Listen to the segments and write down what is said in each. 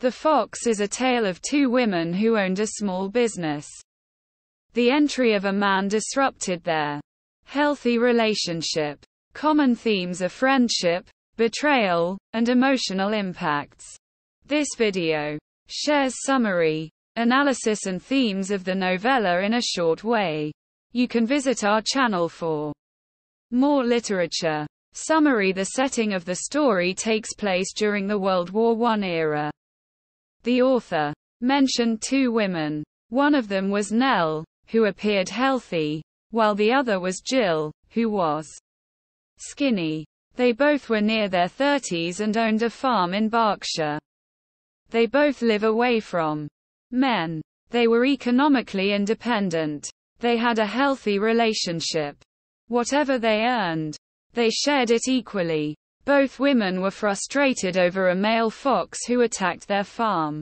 The Fox is a tale of two women who owned a small business. The entry of a man disrupted their healthy relationship. Common themes are friendship, betrayal, and emotional impacts. This video shares summary, analysis and themes of the novella in a short way. You can visit our channel for more literature. Summary The setting of the story takes place during the World War I era. The author mentioned two women. One of them was Nell, who appeared healthy, while the other was Jill, who was skinny. They both were near their 30s and owned a farm in Berkshire. They both live away from men. They were economically independent. They had a healthy relationship. Whatever they earned, they shared it equally. Both women were frustrated over a male fox who attacked their farm.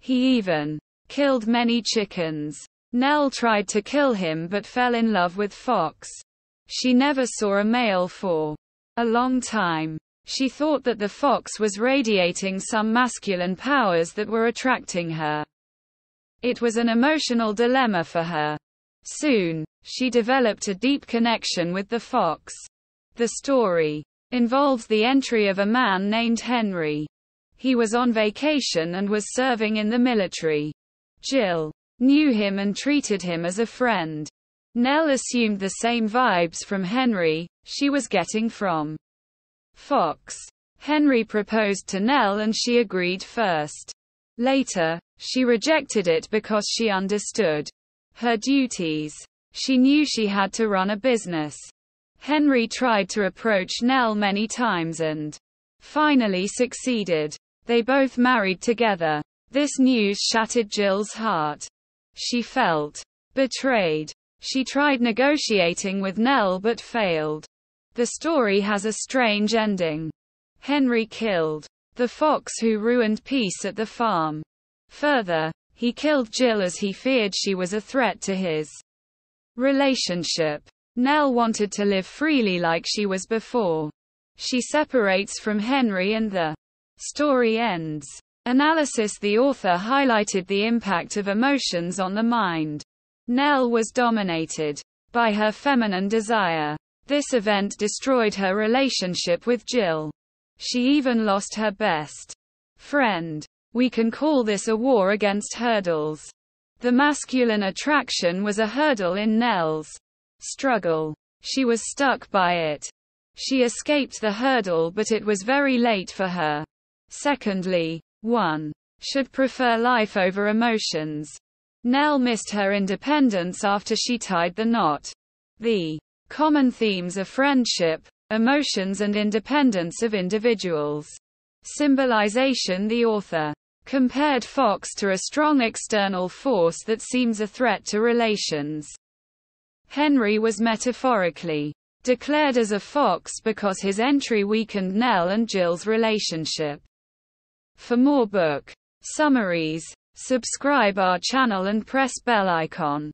He even killed many chickens. Nell tried to kill him but fell in love with Fox. She never saw a male for a long time. She thought that the fox was radiating some masculine powers that were attracting her. It was an emotional dilemma for her. Soon, she developed a deep connection with the fox. The story involves the entry of a man named Henry. He was on vacation and was serving in the military. Jill knew him and treated him as a friend. Nell assumed the same vibes from Henry she was getting from Fox. Henry proposed to Nell and she agreed first. Later, she rejected it because she understood her duties. She knew she had to run a business. Henry tried to approach Nell many times and finally succeeded. They both married together. This news shattered Jill's heart. She felt betrayed. She tried negotiating with Nell but failed. The story has a strange ending. Henry killed the fox who ruined peace at the farm. Further, he killed Jill as he feared she was a threat to his relationship. Nell wanted to live freely like she was before. She separates from Henry and the story ends. Analysis The author highlighted the impact of emotions on the mind. Nell was dominated by her feminine desire. This event destroyed her relationship with Jill. She even lost her best friend. We can call this a war against hurdles. The masculine attraction was a hurdle in Nell's struggle. She was stuck by it. She escaped the hurdle but it was very late for her. Secondly, 1. Should prefer life over emotions. Nell missed her independence after she tied the knot. The common themes are friendship, emotions and independence of individuals. Symbolization The author compared Fox to a strong external force that seems a threat to relations. Henry was metaphorically declared as a fox because his entry weakened Nell and Jill's relationship. For more book summaries, Subscribe our channel and press bell icon.